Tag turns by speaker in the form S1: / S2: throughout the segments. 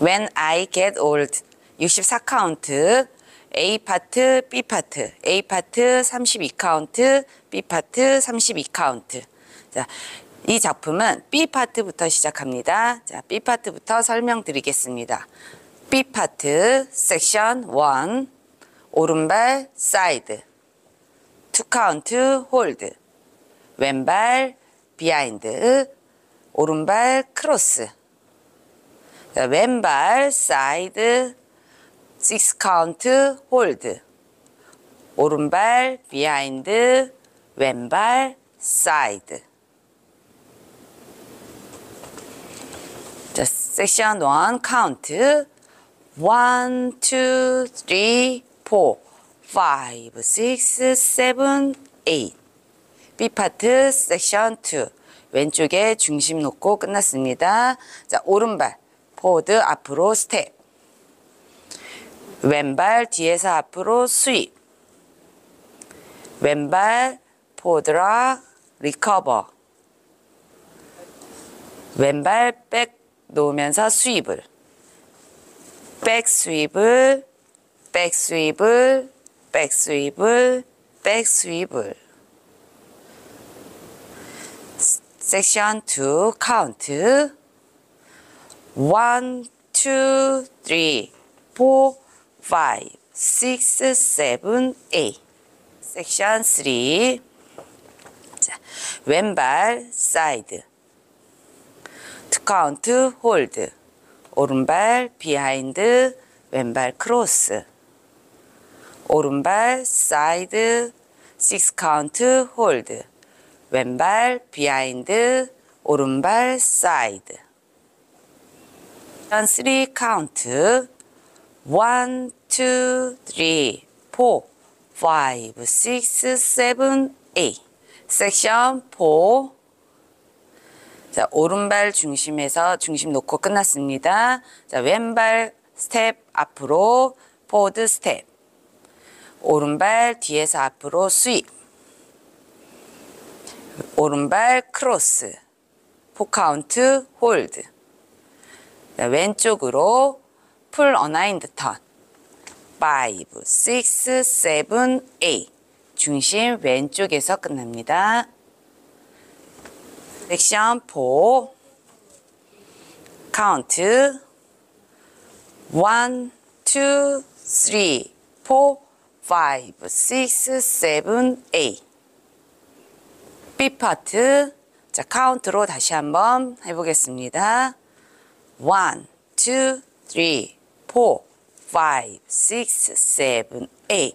S1: When I get old. 64 카운트. A 파트, B 파트, A 파트 32 카운트, B 파트 32 카운트. 자, 이 작품은 B 파트부터 시작합니다. 자, B 파트부터 설명드리겠습니다. B 파트 섹션 1 오른발 사이드 two 카운트 hold 왼발 behind 오른발 크로스 자, 왼발 사이드 6 카운트 홀드 오른발 비하인드 왼발 사이드 자, 섹션 1 카운트 1, 2, 3, 4, 5, 6, 7, 8 B 파트 섹션 2 왼쪽에 중심 놓고 끝났습니다. 자 오른발 forward 앞으로 스텝. 왼발 뒤에서 앞으로 sweep. 왼발 forward rock recover. 왼발 back 놓으면서 sweep을. back sweep을 백 스윕을 백 스윕을 백 스윕을. 섹션 2 카운트 1, 2, 3, 4, 5, 6, 7, 8 섹션 3 자, 왼발 사이드 투 카운트 홀드 오른발 behind 왼발 크로스 오른발 사이드 6 카운트 hold 왼발 behind 오른발 사이드 3 카운트. 1, 2, 3, 4, 5, 6, 7, 8 섹션 4 자, 오른발 중심에서 중심 놓고 끝났습니다. 자, 왼발 스텝 앞으로 forward 스텝. 오른발 뒤에서 앞으로 sweep. 오른발 크로스. four 카운트 hold. 자, 왼쪽으로 full unwind 턴 5, 6, 7, 8 중심 왼쪽에서 끝납니다. 섹션 4 카운트 1, 2, 3, 4, 5, 6, 7, 8 B 파트 자 카운트로 다시 한번 해보겠습니다. 1, 2, 3, 4, 5, 6, 7, 8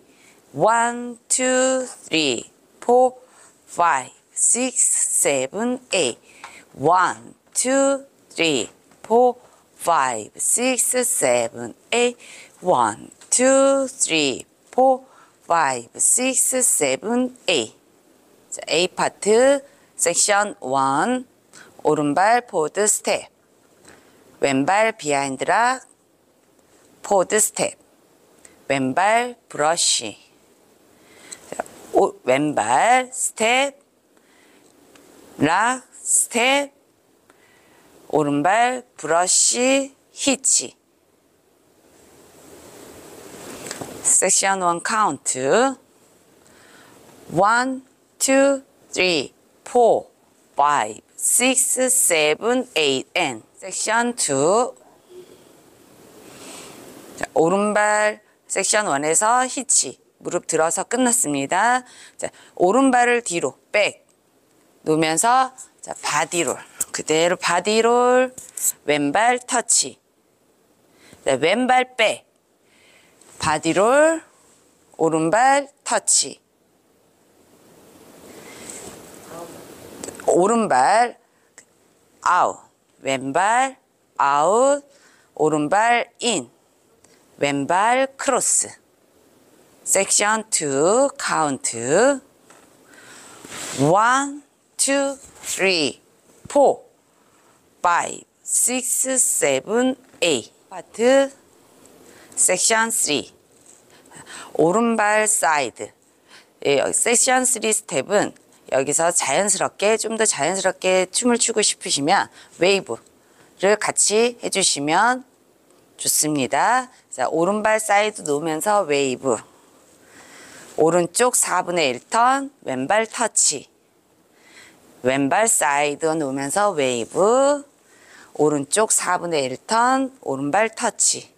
S1: 1, 2, 3, 4, 5, 6, 7, 8 1, 2, 3, 4, 5, 6, 7, 8 1, 2, 3, 4, 5, 6, 7, 8 자, A 파트 섹션 1 오른발 포드 스텝 왼발 비하인드 락 포드 스텝. 왼발 브러쉬. 왼발 스텝 락 스텝. 오른발 브러쉬 히치. 섹션 1 카운트 1 2 3 4 5 6 7 8 and 섹션 2 자, 오른발 섹션 1에서 hitch 무릎 들어서 끝났습니다. 자, 오른발을 뒤로 back 놓으면서 자, body roll 그대로 body roll 왼발 터치 자, 왼발 back body roll 오른발 터치 오른발 아웃. 왼발 아웃. 오른발 인. 왼발 크로스. 섹션 2 카운트. 1 2 3 4 5 6 7 8 파트. 섹션 3 오른발 사이드. 예, 섹션 3 스텝은 여기서 자연스럽게 좀 더 자연스럽게 춤을 추고 싶으시면 웨이브를 같이 해주시면 좋습니다. 자, 오른발 사이드 놓으면서 웨이브. 오른쪽 4분의 1턴, 왼발 터치. 왼발 사이드 놓으면서 웨이브. 오른쪽 4분의 1턴, 오른발 터치.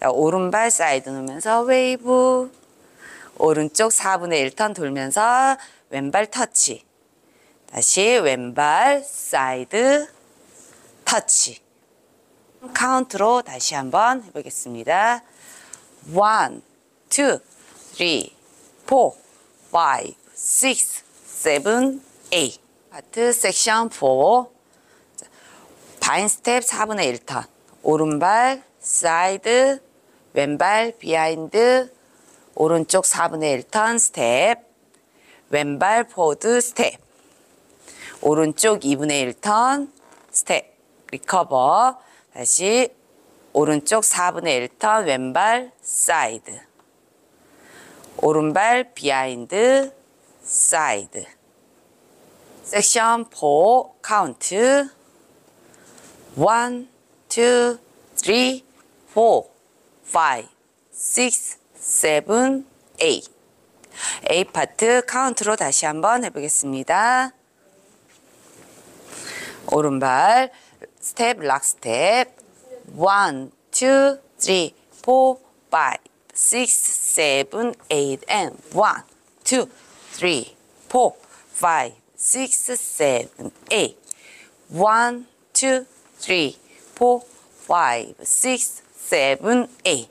S1: 자, 오른발 사이드 놓으면서 웨이브. 오른쪽 4분의 1턴 돌면서 왼발 터치. 다시 왼발 사이드 터치. 카운트로 다시 한번 해보겠습니다. 1, 2, 3, 4, 5, 6, 7, 8. 파트 섹션 4. vine 스텝 4분의 1턴. 오른발 사이드, 왼발 behind, 오른쪽 4분의 1턴 스텝, 왼발 forward 스텝, 오른쪽 2분의 1턴 스텝, recover, 다시 오른쪽 4분의 1턴 왼발 사이드, 오른발 behind 사이드, 섹션 4 카운트. 1, 2, 3, 4, 5, 6, 7, 8 A 파트 카운트로 다시 한번 해보겠습니다. 오른발 스텝 락 스텝. 1, 2, 3, 4, 5, 6, 7, 8 and 1, 2, 3, 4, 5, 6, 7, 8 1, 2, 3, 4, 5, 6, 7, 8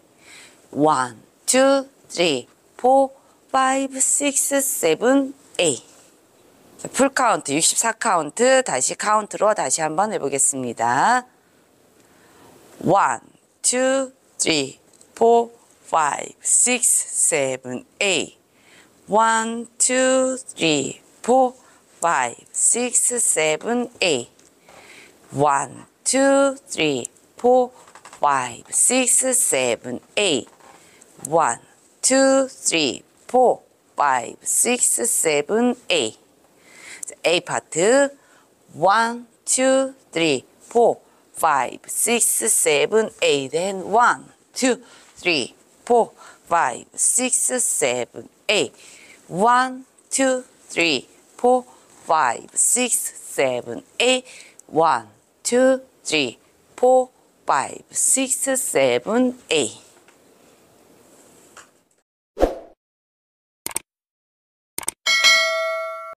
S1: 1, 2, 3, 4, 5, 6, 7, 8 자, 풀 카운트 64 카운트 다시 카운트로 다시 한번 해보겠습니다. 1, 2, 3, 4, 5, 6, 7, 8 1, 2, 3, 4, 5, 6, 7, 8 1, 2, 3, 4, 5, 6, 7, 8 1, 2, 3, 4, 5, 6, 7, 8 A 파트 1, 2, 3, 4, 5, 6, 7, 8 and 1, 2, 3, 4, 5, 6, 7, 8 1, 2, 3, 4, 5, 6, 7, 8 1, 2, 3, 4, 5, 6, 7, 8